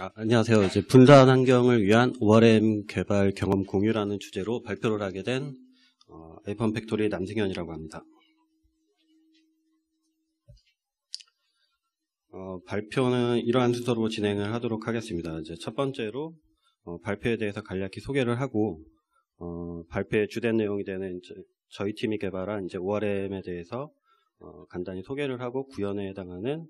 아, 안녕하세요. 이제 분산 환경을 위한 ORM 개발 경험 공유라는 주제로 발표를 하게 된 어, 에이펀 팩토리의 남승현이라고 합니다. 어, 발표는 이러한 순서로 진행을 하도록 하겠습니다. 이제 첫 번째로 어, 발표에 대해서 간략히 소개를 하고 어, 발표의 주된 내용이 되는 저희 팀이 개발한 이제 ORM에 대해서 어, 간단히 소개를 하고 구현에 해당하는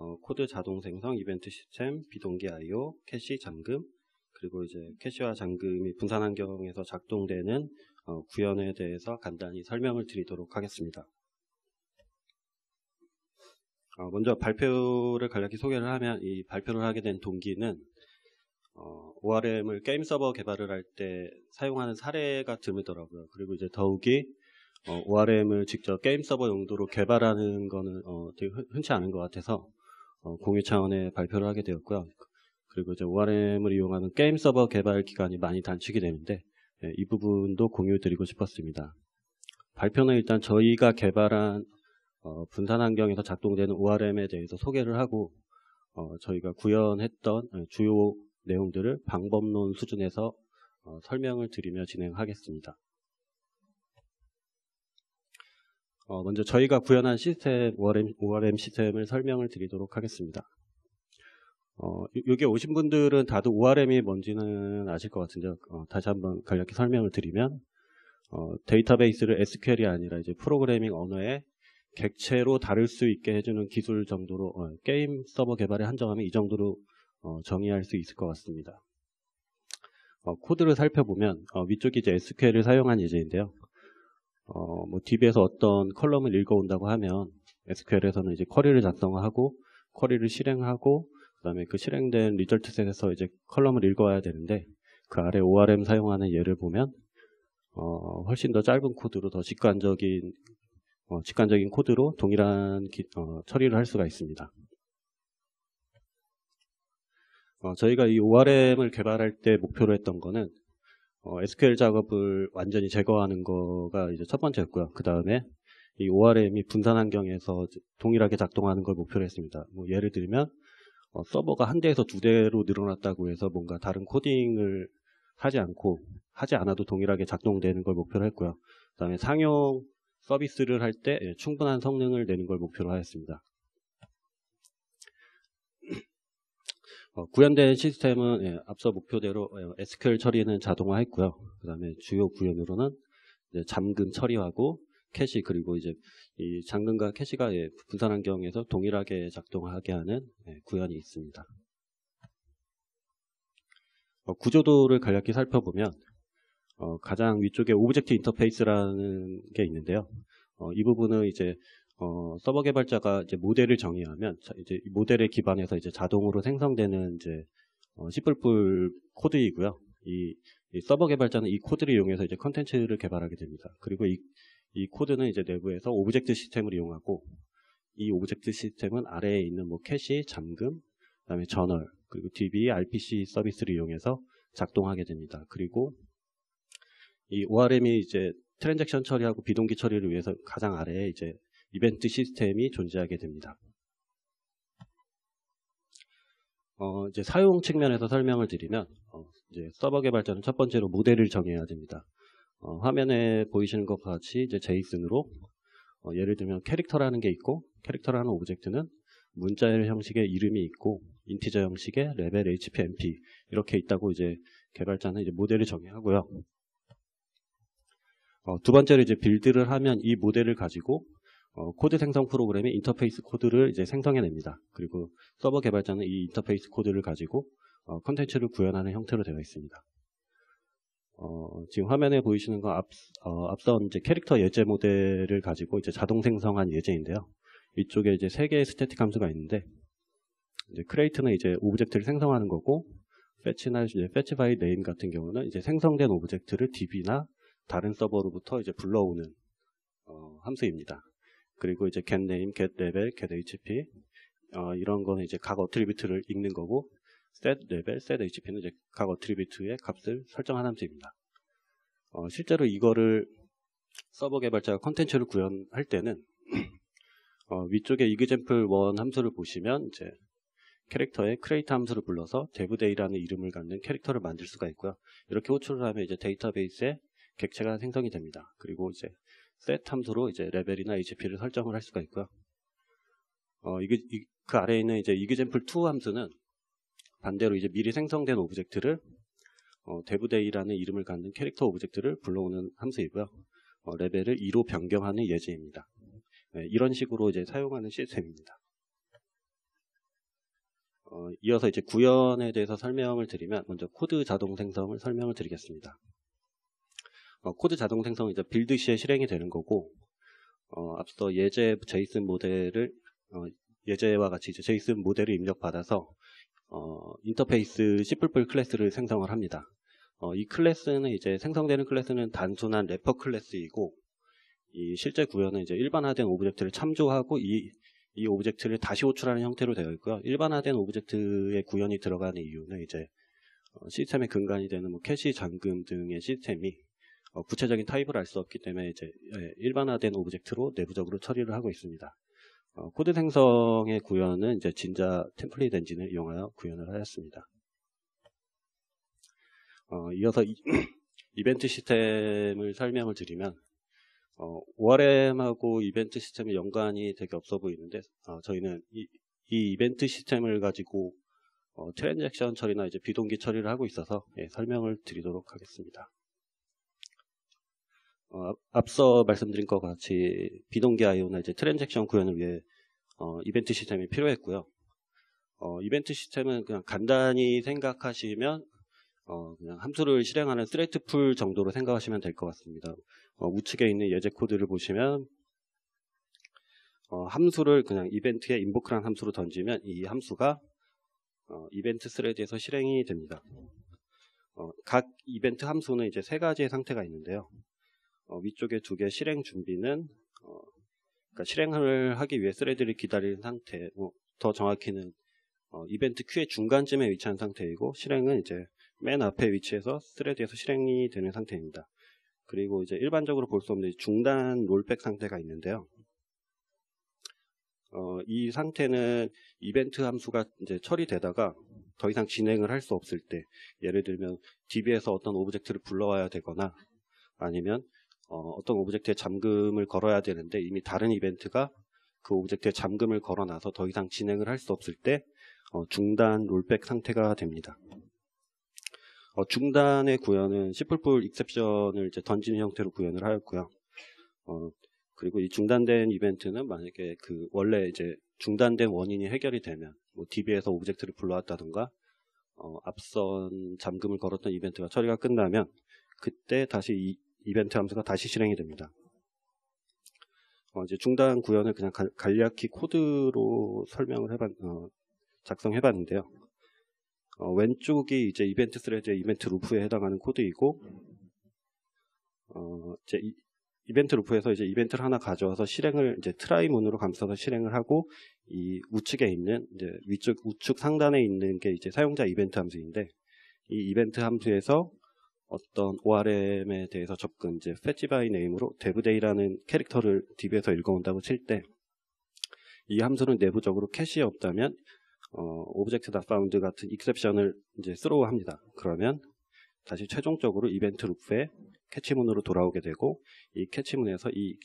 어, 코드 자동 생성, 이벤트 시스템, 비동기 I/O, 캐시 잠금, 그리고 이제 캐시와 잠금이 분산 환경에서 작동되는 어, 구현에 대해서 간단히 설명을 드리도록 하겠습니다. 어, 먼저 발표를 간략히 소개를 하면 이 발표를 하게 된 동기는 어, ORM을 게임 서버 개발을 할 때 사용하는 사례가 드물더라고요. 그리고 이제 더욱이 어, ORM을 직접 게임 서버 용도로 개발하는 거는 어, 되게 흔치 않은 것 같아서 어, 공유 차원의 발표를 하게 되었고요. 그리고 이제 ORM을 이용하는 게임 서버 개발 기간이 많이 단축이 되는데 예, 이 부분도 공유 드리고 싶었습니다. 발표는 일단 저희가 개발한 어, 분산 환경에서 작동되는 ORM에 대해서 소개를 하고 어, 저희가 구현했던 예, 주요 내용들을 방법론 수준에서 어, 설명을 드리며 진행하겠습니다. 어, 먼저 저희가 구현한 시스템, ORM, ORM 시스템을 설명을 드리도록 하겠습니다. 어, 여기 오신 분들은 다들 ORM이 뭔지는 아실 것 같은데, 어, 다시 한번 간략히 설명을 드리면, 어, 데이터베이스를 SQL이 아니라 이제 프로그래밍 언어에 객체로 다룰 수 있게 해주는 기술 정도로, 어, 게임 서버 개발에 한정하면 이 정도로 어, 정의할 수 있을 것 같습니다. 어, 코드를 살펴보면, 위쪽이 이제 SQL을 사용한 예제인데요. 어, 뭐 DB에서 어떤 column을 읽어온다고 하면 SQL에서는 이제 쿼리를 작성하고 쿼리를 실행하고 그다음에 그 실행된 result set에서 이제 column을 읽어와야 되는데 그 아래 ORM 사용하는 예를 보면 어, 훨씬 더 짧은 코드로 더 직관적인 어, 직관적인 코드로 동일한 기, 어, 처리를 할 수가 있습니다. 어, 저희가 이 ORM을 개발할 때 목표로 했던 거는 어, SQL 작업을 완전히 제거하는 거가 이제 첫 번째였고요. 그 다음에 이 ORM이 분산 환경에서 동일하게 작동하는 걸 목표로 했습니다. 뭐 예를 들면 어, 서버가 한 대에서 두 대로 늘어났다고 해서 뭔가 다른 코딩을 하지 않고 하지 않아도 동일하게 작동되는 걸 목표로 했고요. 그 다음에 상용 서비스를 할때 예, 충분한 성능을 내는 걸 목표로 하였습니다. 구현된 시스템은 예, 앞서 목표대로 예, SQL 처리는 자동화했고요. 그 다음에 주요 구현으로는 잠금 처리하고 캐시 그리고 이제 이 잠금과 캐시가 예, 분산 환경에서 동일하게 작동하게 하는 예, 구현이 있습니다. 어, 구조도를 간략히 살펴보면 어, 가장 위쪽에 object 인터페이스라는 게 있는데요. 어, 이 부분은 이제 어, 서버 개발자가 이제 모델을 정의하면 이제 모델에 기반해서 이제 자동으로 생성되는 이제 어, 코드이고요. 이, 이, 서버 개발자는 이 코드를 이용해서 이제 컨텐츠를 개발하게 됩니다. 그리고 이, 이 코드는 이제 내부에서 object 시스템을 이용하고 이 object 시스템은 아래에 있는 뭐 캐시, 잠금, 그다음에 저널, 그리고 DB, RPC 서비스를 이용해서 작동하게 됩니다. 그리고 이 ORM이 이제 트랜잭션 처리하고 비동기 처리를 위해서 가장 아래에 이제 이벤트 시스템이 존재하게 됩니다. 어, 이제 사용 측면에서 설명을 드리면 어, 이제 서버 개발자는 첫 번째로 모델을 정의해야 됩니다. 어, 화면에 보이시는 것과 같이 이제 JSON으로 어, 예를 들면 캐릭터라는 게 있고 캐릭터라는 object는 문자 형식의 이름이 있고 integer 형식의 레벨 HPMP 이렇게 있다고 이제 개발자는 이제 모델을 정의하고요. 어, 두 번째로 이제 빌드를 하면 이 모델을 가지고 어, 코드 생성 프로그램의 인터페이스 코드를 이제 생성해냅니다. 그리고 서버 개발자는 이 인터페이스 코드를 가지고 어, 컨텐츠를 구현하는 형태로 되어 있습니다. 어, 지금 화면에 보이시는 건 앞, 어, 앞선 이제 캐릭터 예제 모델을 가지고 이제 자동 생성한 예제인데요. 이쪽에 이제 세 개의 static 함수가 있는데 이제 create는 이제 object를 생성하는 거고 fetch나 이제 fetch by name 같은 경우는 이제 생성된 object를 db나 다른 서버로부터 이제 불러오는 어, 함수입니다. 그리고 이제 get name, get level, get hp 어, 이런 거는 이제 각 attribute를 읽는 거고 set level, set hp는 이제 각 attribute의 값을 설정하는 함수입니다. 어, 실제로 이거를 서버 개발자가 컨텐츠를 구현할 때는 어, 위쪽에 example1 함수를 보시면 이제 캐릭터의 create 함수를 불러서 devday라는 이름을 갖는 캐릭터를 만들 수가 있고요. 이렇게 호출을 하면 이제 데이터베이스에 객체가 생성이 됩니다. 그리고 이제 set 함수로 이제 레벨이나 HP를 설정을 할 수가 있고요. 어, 이게, 이, 그 아래에 있는 이제 example2 함수는 반대로 이제 미리 생성된 object를 어, devday라는 이름을 갖는 캐릭터 object를 불러오는 함수이고요. 어, 레벨을 2로 변경하는 예제입니다. 네, 이런 식으로 이제 사용하는 시스템입니다. 어, 이어서 이제 구현에 대해서 설명을 드리면 먼저 코드 자동 생성을 설명을 드리겠습니다. 어, 코드 자동 생성은 이제 build 시에 실행이 되는 거고 어, 앞서 예제 JSON 모델을 어, 예제와 같이 이제 JSON 모델을 입력받아서 어, 인터페이스 C++ 클래스를 생성을 합니다. 어, 이 클래스는 이제 생성되는 클래스는 단순한 wrapper 클래스이고 이 실제 구현은 이제 일반화된 object를 참조하고 이, 이 object를 다시 호출하는 형태로 되어 있고요. 일반화된 object의 구현이 들어가는 이유는 이제 어, 시스템의 근간이 되는 뭐 캐시 잠금 등의 시스템이 어, 구체적인 타입을 알 수 없기 때문에 이제 예, 일반화된 object로 내부적으로 처리를 하고 있습니다. 어, 코드 생성의 구현은 이제 Jinja template 엔진을 이용하여 구현을 하였습니다. 어, 이어서 이, 이벤트 시스템을 설명을 드리면 어, ORM하고 이벤트 시스템의 연관이 되게 없어 보이는데 어, 저희는 이, 이, 이벤트 시스템을 가지고 어, transaction 처리나 이제 비동기 처리를 하고 있어서 예, 설명을 드리도록 하겠습니다. 어, 앞서 말씀드린 것 같이 비동기 IO나 이제 transaction 구현을 위해 어, 이벤트 시스템이 필요했고요. 어, 이벤트 시스템은 그냥 간단히 생각하시면 어, 그냥 함수를 실행하는 thread pool 정도로 생각하시면 될 것 같습니다. 어, 우측에 있는 예제 코드를 보시면 어, 함수를 그냥 이벤트에 invoke란 함수로 던지면 이 함수가 어, 이벤트 thread에서 실행이 됩니다. 어, 각 이벤트 함수는 이제 세 가지의 상태가 있는데요. 어, 위쪽에 두 개 실행 준비는 어, 그러니까 실행을 하기 위해 thread를 기다리는 상태, 뭐, 더 정확히는 어, 이벤트 queue의 중간쯤에 위치한 상태이고 실행은 이제 맨 앞에 위치해서 thread에서 실행이 되는 상태입니다. 그리고 이제 일반적으로 볼 수 없는 중단 rollback 상태가 있는데요. 어, 이 상태는 이벤트 함수가 이제 처리되다가 더 이상 진행을 할 수 없을 때, 예를 들면 DB에서 어떤 object를 불러와야 되거나 아니면 어, 떤 object에 잠금을 걸어야 되는데 이미 다른 이벤트가 그 object에 잠금을 걸어놔서 더 이상 진행을 할 수 없을 때 어, 중단 rollback 상태가 됩니다. 어, 중단의 구현은 C++ exception을 이제 던지는 형태로 구현을 하였고요. 어, 그리고 이 중단된 이벤트는 만약에 그 원래 이제 중단된 원인이 해결이 되면 뭐 DB에서 object를 불러왔다든가 어, 앞선 잠금을 걸었던 이벤트가 처리가 끝나면 그때 다시 이 이벤트 함수가 다시 실행이 됩니다. 어, 이제 중단 구현을 그냥 간략히 코드로 설명을 해봤, 어, 작성해봤는데요. 어, 왼쪽이 이제 이벤트 thread의 이벤트 loop에 해당하는 코드이고, 어, 이제 이, 이벤트 loop에서 이제 이벤트를 하나 가져와서 실행을 이제 try 문으로 감싸서 실행을 하고 이 우측에 있는 이제 위쪽 우측 상단에 있는 게 이제 사용자 이벤트 함수인데 이 이벤트 함수에서 어떤 ORM에 대해서 접근, 이제 fetch by name으로 devday라는 캐릭터를 DB에서 읽어온다고 칠 때 이 함수는 내부적으로 캐시에 없다면 어, object found 같은 exception을 이제 throw 합니다. 그러면 다시 최종적으로 이벤트 loop에 catch문으로 돌아오게 되고 이 catch문에서 이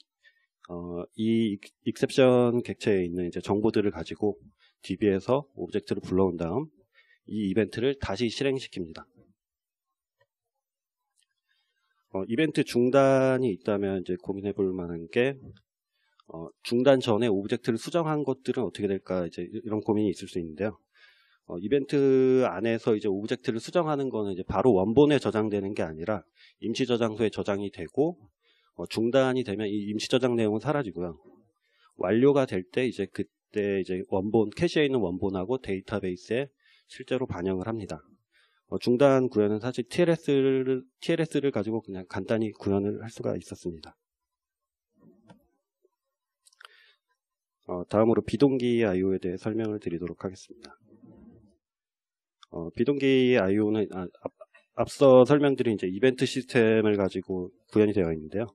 어, 이 exception 객체에 있는 이제 정보들을 가지고 DB에서 object를 불러온 다음 이 이벤트를 다시 실행시킵니다. 어, 이벤트 중단이 있다면 이제 고민해 볼 만한 게 어, 중단 전에 object를 수정한 것들은 어떻게 될까 이제 이런 고민이 있을 수 있는데요. 어, 이벤트 안에서 이제 object를 수정하는 거는 이제 바로 원본에 저장되는 게 아니라 임시 저장소에 저장이 되고 어, 중단이 되면 이 임시 저장 내용은 사라지고요. 완료가 될 때 이제 그때 이제 원본 캐시에 있는 원본하고 데이터베이스에 실제로 반영을 합니다. 어, 중단 구현은 사실 TLS를, TLS를 가지고 그냥 간단히 구현을 할 수가 있었습니다. 어, 다음으로 비동기 IO에 대해 설명을 드리도록 하겠습니다. 어, 비동기 IO는 아, 앞, 서 설명드린 이제 이벤트 시스템을 가지고 구현이 되어 있는데요.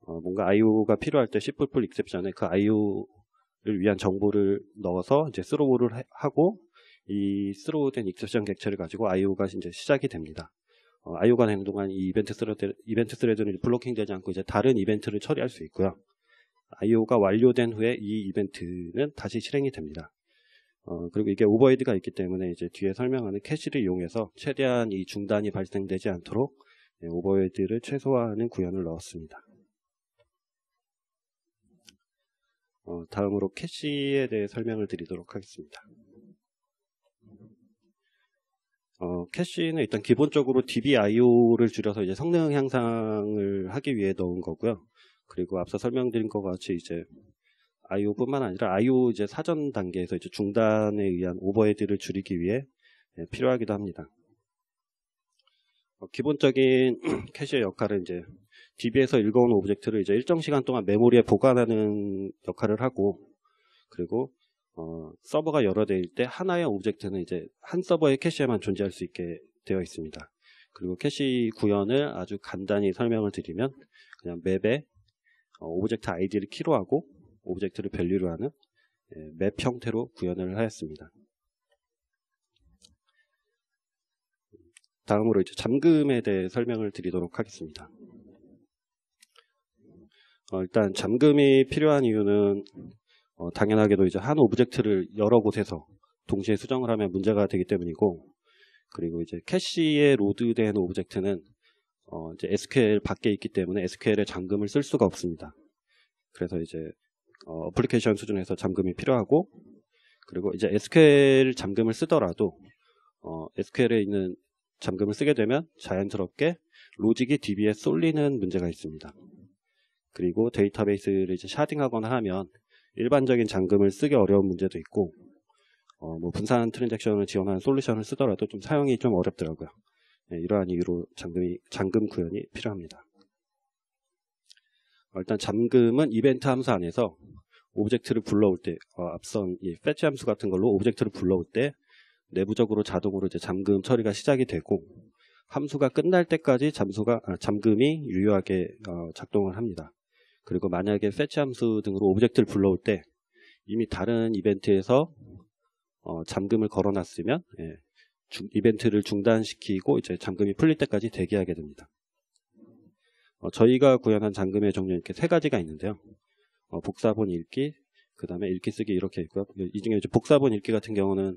어, 뭔가 IO가 필요할 때 C++ 익셉션에 그 IO를 위한 정보를 넣어서 이제 스로우를 하고 이 throw 된 exception 객체를 가지고 IO가 이제 시작이 됩니다. 어, IO가 되는 동안 이 이벤트 thread, 이벤트 thread는 blocking 되지 않고 이제 다른 이벤트를 처리할 수 있고요. IO가 완료된 후에 이 이벤트는 다시 실행이 됩니다. 어, 그리고 이게 오버헤드가 있기 때문에 이제 뒤에 설명하는 캐시를 이용해서 최대한 이 중단이 발생되지 않도록 네, 오버헤드를 최소화하는 구현을 넣었습니다. 어, 다음으로 캐시에 대해 설명을 드리도록 하겠습니다. 어, 캐시는 일단 기본적으로 DBIO를 줄여서 이제 성능 향상을 하기 위해 넣은 거고요. 그리고 앞서 설명드린 것 같이 이제 IO뿐만 아니라 IO 이제 사전 단계에서 이제 중단에 의한 overhead를 줄이기 위해 네, 필요하기도 합니다. 어, 기본적인 캐시의 역할은 이제 DB에서 읽어온 object를 이제 일정 시간 동안 메모리에 보관하는 역할을 하고 그리고 어, 서버가 여러 대일 때 하나의 object는 이제 한 서버의 캐시에만 존재할 수 있게 되어 있습니다. 그리고 캐시 구현을 아주 간단히 설명을 드리면 그냥 map에 어, object 아이디를 key로 하고 object를 value로 하는 예, map 형태로 구현을 하였습니다. 다음으로 이제 잠금에 대해 설명을 드리도록 하겠습니다. 어, 일단 잠금이 필요한 이유는 어, 당연하게도 이제 한 object를 여러 곳에서 동시에 수정을 하면 문제가 되기 때문이고 그리고 이제 캐시에 load된 object는 어, 이제 SQL 밖에 있기 때문에 SQL에 잠금을 쓸 수가 없습니다. 그래서 이제 어, 어플리케이션 수준에서 잠금이 필요하고 그리고 이제 SQL 잠금을 쓰더라도 어, SQL에 있는 잠금을 쓰게 되면 자연스럽게 로직이 DB에 쏠리는 문제가 있습니다. 그리고 데이터베이스를 이제 sharding하거나 하면 일반적인 잠금을 쓰기 어려운 문제도 있고 어, 뭐 분산 트랜잭션을 지원하는 솔루션을 쓰더라도 좀 사용이 좀 어렵더라고요. 네, 이러한 이유로 잠금이 잠금 구현이 필요합니다. 어, 일단 잠금은 이벤트 함수 안에서 object를 불러올 때 어, 앞선 이 fetch 함수 같은 걸로 object를 불러올 때 내부적으로 자동으로 이제 잠금 처리가 시작이 되고 함수가 끝날 때까지 잠수가 아, 잠금이 유효하게 어, 작동을 합니다. 그리고 만약에 fetch 함수 등으로 object를 불러올 때 이미 다른 이벤트에서 어, 잠금을 걸어놨으면 예, 주, 이벤트를 중단시키고 이제 잠금이 풀릴 때까지 대기하게 됩니다. 어, 저희가 구현한 잠금의 종류 이렇게 세 가지가 있는데요. 어, 복사본 읽기, 그 다음에 읽기 쓰기 이렇게 있고요. 이 중에 이제 복사본 읽기 같은 경우는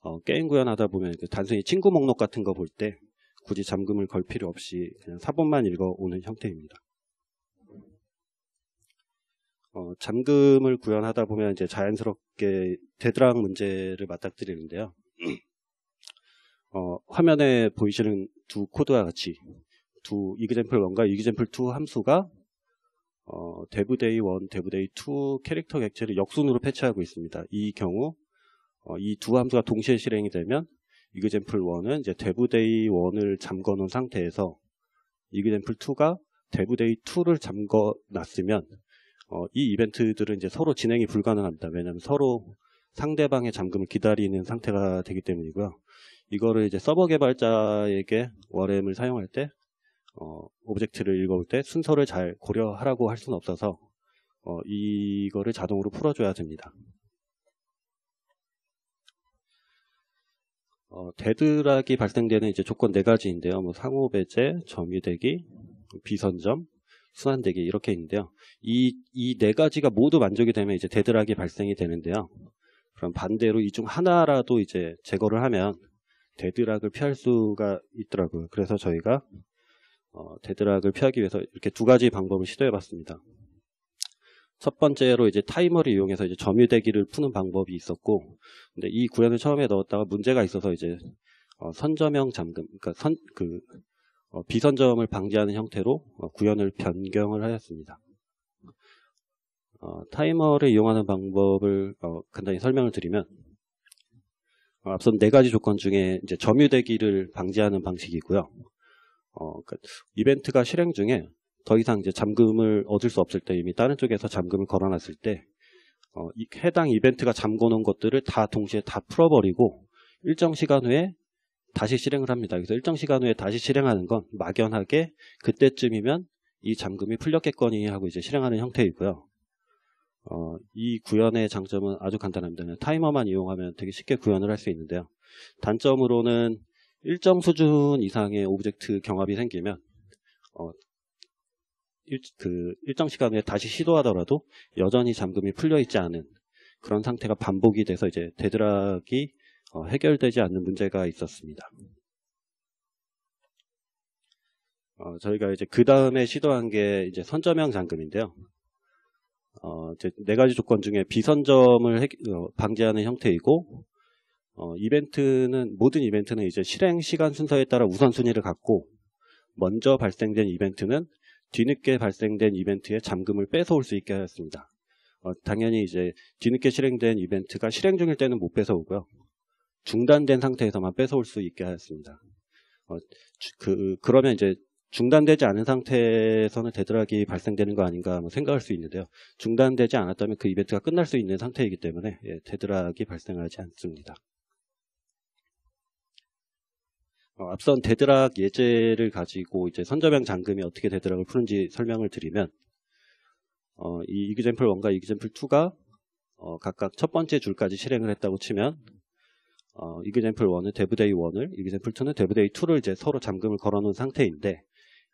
어, 게임 구현하다 보면 단순히 친구 목록 같은 거 볼 때 굳이 잠금을 걸 필요 없이 그냥 사본만 읽어오는 형태입니다. 어, 잠금을 구현하다 보면 이제 자연스럽게 deadlock 문제를 맞닥뜨리는데요. 어, 화면에 보이시는 두 코드와 같이 두 example 1과 example 2 함수가 어, dev-day 1, dev-day 2 캐릭터 객체를 역순으로 fetch하고 있습니다. 이 경우 어, 이 두 함수가 동시에 실행이 되면 example 1은 이제 dev-day 1을 잠궈 놓은 상태에서 example 2가 dev-day 2를 잠궈 놨으면 어, 이 이벤트들은 이제 서로 진행이 불가능합니다. 왜냐하면 서로 상대방의 잠금을 기다리는 상태가 되기 때문이고요. 이거를 이제 서버 개발자에게 ORM을 사용할 때 어, object를 읽어올 때 순서를 잘 고려하라고 할 수는 없어서 어, 이거를 자동으로 풀어줘야 됩니다. 어, deadlock이 발생되는 이제 조건 네 가지인데요. 뭐 상호 배제, 점유대기, 비선점, 순환대기 이렇게 있는데요. 이 이 네 가지가 모두 만족이 되면 이제 deadlock이 발생이 되는데요. 그럼 반대로 이 중 하나라도 이제 제거를 하면 deadlock을 피할 수가 있더라고요. 그래서 저희가 어, deadlock을 피하기 위해서 이렇게 두 가지 방법을 시도해봤습니다. 첫 번째로 이제 타이머를 이용해서 이제 점유대기를 푸는 방법이 있었고, 근데 이 구현을 처음에 넣었다가 문제가 있어서 이제 어, 선점형 잠금, 그러니까 선그 어, 비선점을 방지하는 형태로 어, 구현을 변경을 하였습니다. 어, 타이머를 이용하는 방법을 어, 간단히 설명을 드리면 어, 앞선 네 가지 조건 중에 이제 점유대기를 방지하는 방식이고요. 어, 그 이벤트가 실행 중에 더 이상 이제 잠금을 얻을 수 없을 때 이미 다른 쪽에서 잠금을 걸어놨을 때 어, 이 해당 이벤트가 잠궈놓은 것들을 다 동시에 다 풀어버리고 일정 시간 후에 다시 실행을 합니다. 그래서 일정 시간 후에 다시 실행하는 건 막연하게 그때쯤이면 이 잠금이 풀렸겠거니 하고 이제 실행하는 형태이고요. 어, 이 구현의 장점은 아주 간단합니다. 타이머만 이용하면 되게 쉽게 구현을 할 수 있는데요. 단점으로는 일정 수준 이상의 object 경합이 생기면 어, 일, 그 일정 시간 후에 다시 시도하더라도 여전히 잠금이 풀려 있지 않은 그런 상태가 반복이 돼서 이제 데드락이 어, 해결되지 않는 문제가 있었습니다. 어, 저희가 이제 그 다음에 시도한 게 이제 선점형 잠금인데요. 어, 네 가지 조건 중에 비선점을 해, 어, 방지하는 형태이고, 어, 이벤트는 모든 이벤트는 이제 실행 시간 순서에 따라 우선순위를 갖고 먼저 발생된 이벤트는 뒤늦게 발생된 이벤트의 잠금을 뺏어올 수 있게 하였습니다. 어, 당연히 이제 뒤늦게 실행된 이벤트가 실행 중일 때는 못 뺏어오고요. 중단된 상태에서만 뺏어올 수 있게 하였습니다. 어, 그, 그러면 이제 중단되지 않은 상태에서는 deadlock이 발생되는 거 아닌가 뭐 생각할 수 있는데요. 중단되지 않았다면 그 이벤트가 끝날 수 있는 상태이기 때문에 예, deadlock이 발생하지 않습니다. 어, 앞선 deadlock 예제를 가지고 이제 선점형 잠금이 어떻게 deadlock을 푸는지 설명을 드리면 어, 이 example 1과 example 2가 어, 각각 첫 번째 줄까지 실행을 했다고 치면 어, example 1은 dev-day 1을 example 2는 dev-day 2를 이제 서로 잠금을 걸어놓은 상태인데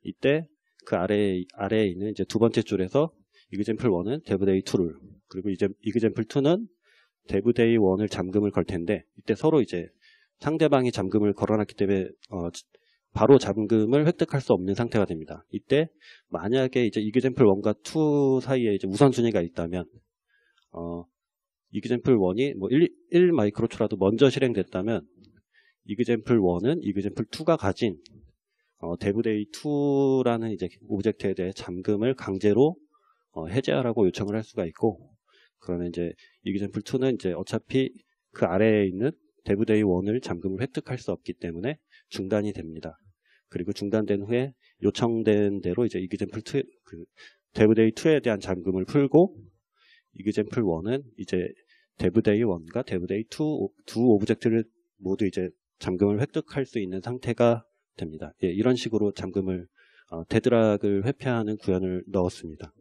이때 그 아래 아래에 있는 이제 두 번째 줄에서 example 1은 dev-day 2를 그리고 이제 example 2는 dev-day 1을 잠금을 걸 텐데 이때 서로 이제 상대방이 잠금을 걸어놨기 때문에 어, 바로 잠금을 획득할 수 없는 상태가 됩니다. 이때 만약에 이제 example 1과 2 사이에 이제 우선순위가 있다면 어, example 1이 뭐 1, 1 마이크로초라도 먼저 실행됐다면 example 1은 example 2가 가진 어, dev-day 2라는 이제 object에 대해 잠금을 강제로 어, 해제하라고 요청을 할 수가 있고 그러면 이제 example 2는 이제 어차피 그 아래에 있는 dev-day 1을 잠금을 획득할 수 없기 때문에 중단이 됩니다. 그리고 중단된 후에 요청된 대로 이제 example 2, 그 dev-day 2에 대한 잠금을 풀고 example 1은 이제 dev-day 1과 dev-day 2, 두 object를 모두 이제 잠금을 획득할 수 있는 상태가 됩니다. 예, 이런 식으로 잠금을 어, 데드락을 회피하는 구현을 넣었습니다.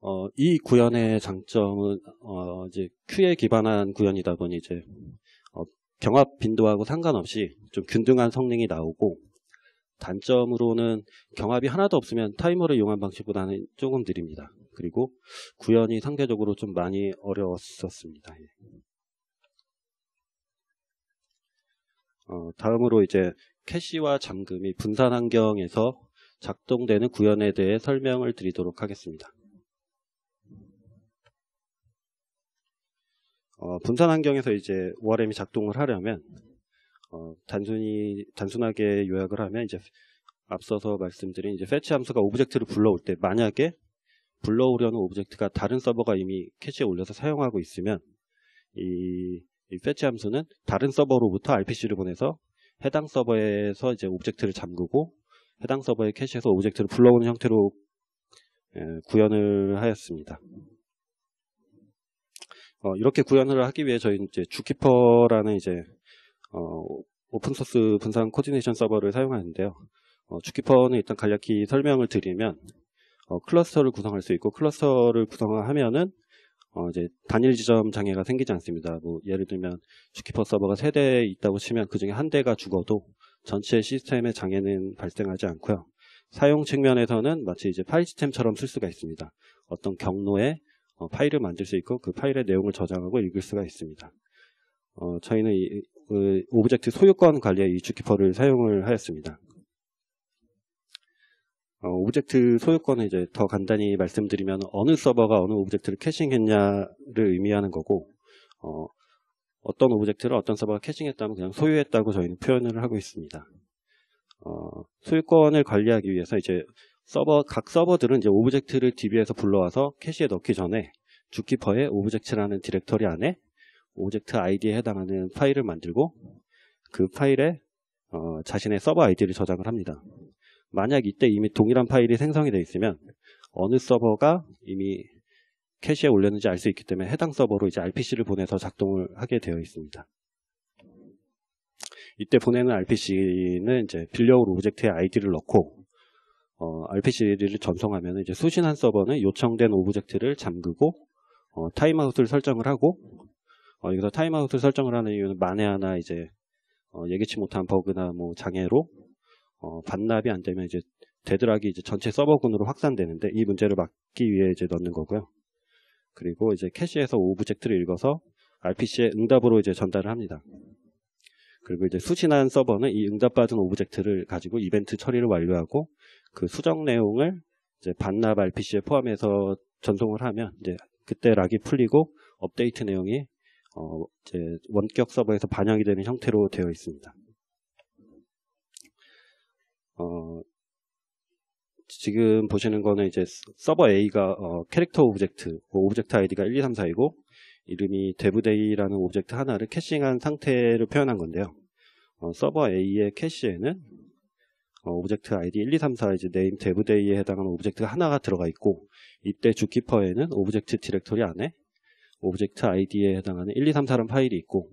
어, 이 구현의 장점은 어, 이제 Q에 기반한 구현이다 보니 이제 어, 경합 빈도하고 상관없이 좀 균등한 성능이 나오고 단점으로는 경합이 하나도 없으면 타이머를 이용한 방식보다는 조금 느립니다. 그리고 구현이 상대적으로 좀 많이 어려웠었습니다. 예. 어, 다음으로 이제 캐시와 잠금이 분산 환경에서 작동되는 구현에 대해 설명을 드리도록 하겠습니다. 어, 분산 환경에서 이제 ORM이 작동을 하려면 어, 단순히 단순하게 요약을 하면 이제 앞서서 말씀드린 이제 fetch 함수가 object를 불러올 때 만약에 불러오려는 object가 다른 서버가 이미 캐시에 올려서 사용하고 있으면 이, 이 fetch 함수는 다른 서버로부터 RPC를 보내서 해당 서버에서 이제 오브젝트를 잠그고 해당 서버의 캐시에서 오브젝트를 불러오는 형태로 예, 구현을 하였습니다. 어, 이렇게 구현을 하기 위해 저희는 이제 ZooKeeper라는 이제 어, 오픈소스 분산 coordination 서버를 사용하는데요. 어, ZooKeeper는 일단 간략히 설명을 드리면 어, 클러스터를 구성할 수 있고 클러스터를 구성하면은 어, 이제 단일 지점 장애가 생기지 않습니다. 뭐 예를 들면 ZooKeeper 서버가 세 대 있다고 치면 그 중에 한 대가 죽어도 전체 시스템의 장애는 발생하지 않고요. 사용 측면에서는 마치 이제 파일 시스템처럼 쓸 수가 있습니다. 어떤 경로에 어, 파일을 만들 수 있고 그 파일의 내용을 저장하고 읽을 수가 있습니다. 어, 저희는 이, 그 오브젝트 소유권 관리에 이 ZooKeeper를 사용을 하였습니다. 어, 오브젝트 소유권은 이제 더 간단히 말씀드리면 어느 서버가 어느 오브젝트를 caching했냐를 의미하는 거고 어, 어떤 오브젝트를 어떤 서버가 caching했다면 그냥 소유했다고 저희는 표현을 하고 있습니다. 어, 소유권을 관리하기 위해서 이제 서버 각 서버들은 이제 오브젝트를 DB에서 불러와서 캐시에 넣기 전에 ZooKeeper의 오브젝트라는 디렉터리 안에 오브젝트 아이디에 해당하는 파일을 만들고 그 파일에 어, 자신의 서버 아이디를 저장을 합니다. 만약 이때 이미 동일한 파일이 생성이 되어 있으면 어느 서버가 이미 캐시에 올렸는지 알 수 있기 때문에 해당 서버로 이제 RPC를 보내서 작동을 하게 되어 있습니다. 이때 보내는 RPC는 이제 빌려올 오브젝트의 아이디를 넣고 어, RPC를 전송하면 이제 수신한 서버는 요청된 오브젝트를 잠그고 어, 타임아웃을 설정을 하고 어, 여기서 타임아웃을 설정을 하는 이유는 만에 하나 이제 어, 예기치 못한 버그나 뭐 장애로 어, 반납이 안 되면 이제 deadlock이 이제 전체 서버군으로 확산되는데 이 문제를 막기 위해 이제 넣는 거고요. 그리고 이제 캐시에서 오브젝트를 읽어서 RPC에 응답으로 이제 전달을 합니다. 그리고 이제 수신한 서버는 이 응답받은 오브젝트를 가지고 이벤트 처리를 완료하고 그 수정 내용을 이제 반납 RPC에 포함해서 전송을 하면 이제 그때 lock이 풀리고 업데이트 내용이 어 이제 원격 서버에서 반영이 되는 형태로 되어 있습니다. 어 지금 보시는 거는 이제 서버 A가 어 캐릭터 오브젝트, 그 오브젝트 아이디가 1, 2, 3, 4이고 이름이 devday라는 오브젝트 하나를 caching한 상태를 표현한 건데요. 어 서버 A의 캐시에는 어, 오브젝트 아이디 1, 2, 3, 4 이제 name devday에 해당하는 오브젝트가 하나가 들어가 있고 이때 ZooKeeper에는 오브젝트 디렉토리 안에 오브젝트 아이디에 해당하는 1, 2, 3, 4라는 파일이 있고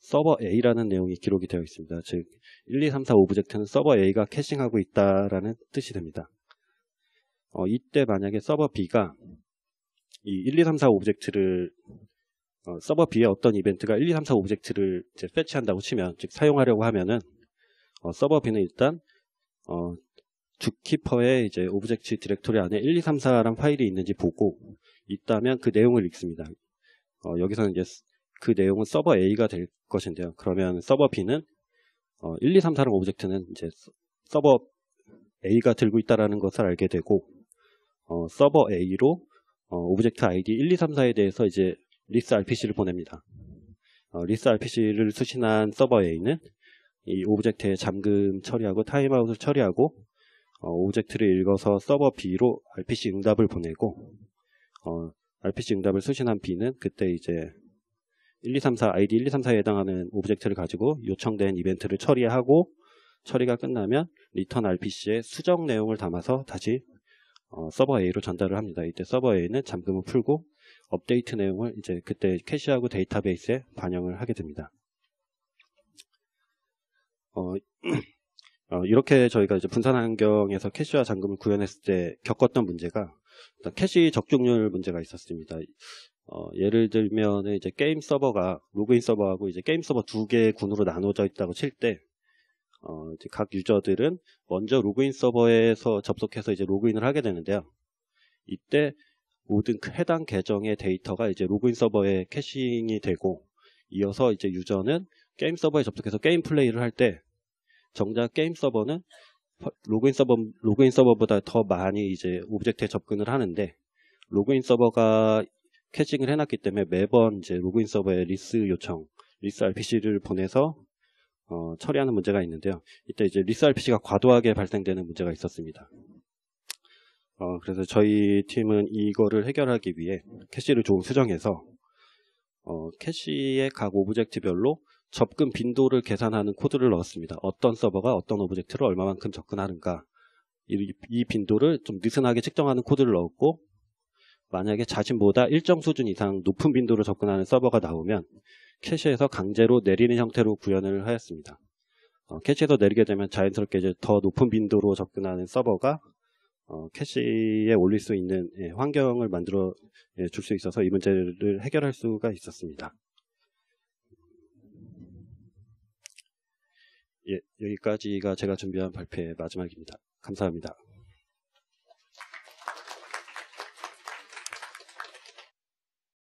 서버 A라는 내용이 기록이 되어 있습니다. 즉 1, 2, 3, 4 오브젝트는 서버 A가 caching하고 있다라는 뜻이 됩니다. 어, 이때 만약에 서버 B가 이 1, 2, 3, 4 오브젝트를 어, 서버 B의 어떤 이벤트가 1, 2, 3, 4 오브젝트를 이제 fetch한다고 치면 즉 사용하려고 하면은 어, 서버 B는 일단 어, ZooKeeper의 이제 오브젝트 디렉토리 안에 1, 2, 3, 4란 파일이 있는지 보고 있다면 그 내용을 읽습니다. 어, 여기서는 이제 그 내용은 서버 A가 될 것인데요. 그러면 서버 B는 어, 1, 2, 3, 4란 오브젝트는 이제 서버 A가 들고 있다라는 것을 알게 되고 어, 서버 A로 어, 오브젝트 아이디 1, 2, 3, 4에 대해서 이제 lease RPC를 보냅니다. 어, lease RPC를 수신한 서버 A는 이 오브젝트의 잠금 처리하고 타임아웃을 처리하고 어, 오브젝트를 읽어서 서버 B로 RPC 응답을 보내고 어, RPC 응답을 수신한 B는 그때 이제 1, 2, 3, 4 ID 1, 2, 3, 4에 해당하는 오브젝트를 가지고 요청된 이벤트를 처리하고 처리가 끝나면 return RPC에 수정 내용을 담아서 다시 어, 서버 A로 전달을 합니다. 이때 서버 A는 잠금을 풀고 업데이트 내용을 이제 그때 캐시하고 데이터베이스에 반영을 하게 됩니다. 어, 어, 이렇게 저희가 이제 분산 환경에서 캐시와 잠금을 구현했을 때 겪었던 문제가 캐시 적중률 문제가 있었습니다. 어, 예를 들면 이제 게임 서버가 로그인 서버하고 이제 게임 서버 두 개의 군으로 나눠져 있다고 칠 때, 어, 각 유저들은 먼저 로그인 서버에서 접속해서 이제 로그인을 하게 되는데요. 이때 모든 그 해당 계정의 데이터가 이제 로그인 서버에 caching이 되고, 이어서 이제 유저는 게임 서버에 접속해서 게임 플레이를 할 때 정작 게임 서버는 로그인 서버 로그인 서버보다 더 많이 이제 오브젝트에 접근을 하는데 로그인 서버가 caching을 해놨기 때문에 매번 이제 로그인 서버에 리스 요청, lease RPC를 보내서 어, 처리하는 문제가 있는데요. 이때 이제 lease RPC가 과도하게 발생되는 문제가 있었습니다. 어, 그래서 저희 팀은 이거를 해결하기 위해 캐시를 조금 수정해서 어, 캐시의 각 오브젝트별로 접근 빈도를 계산하는 코드를 넣었습니다. 어떤 서버가 어떤 오브젝트를 얼마만큼 접근하는가 이, 이 빈도를 좀 느슨하게 측정하는 코드를 넣었고 만약에 자신보다 일정 수준 이상 높은 빈도로 접근하는 서버가 나오면 캐시에서 강제로 내리는 형태로 구현을 하였습니다. 어, 캐시에서 내리게 되면 자연스럽게 이제 더 높은 빈도로 접근하는 서버가 어, 캐시에 올릴 수 있는 예, 환경을 만들어 예, 줄 수 있어서 이 문제를 해결할 수가 있었습니다. 예, 여기까지가 제가 준비한 발표의 마지막입니다. 감사합니다.